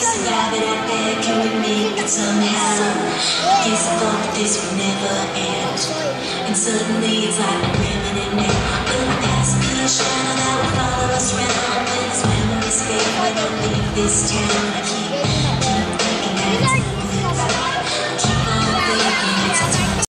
This gravity there can we make it somehow? This fuck, this will never end. And suddenly it's like I'm in it. Will past be a shadow that will follow us round? Will this memory stay don't leave this town?